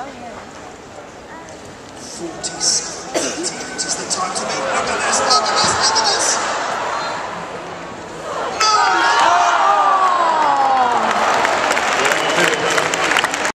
47, 18 is the time to beat. Look at this, look at this, look at this! No! Oh.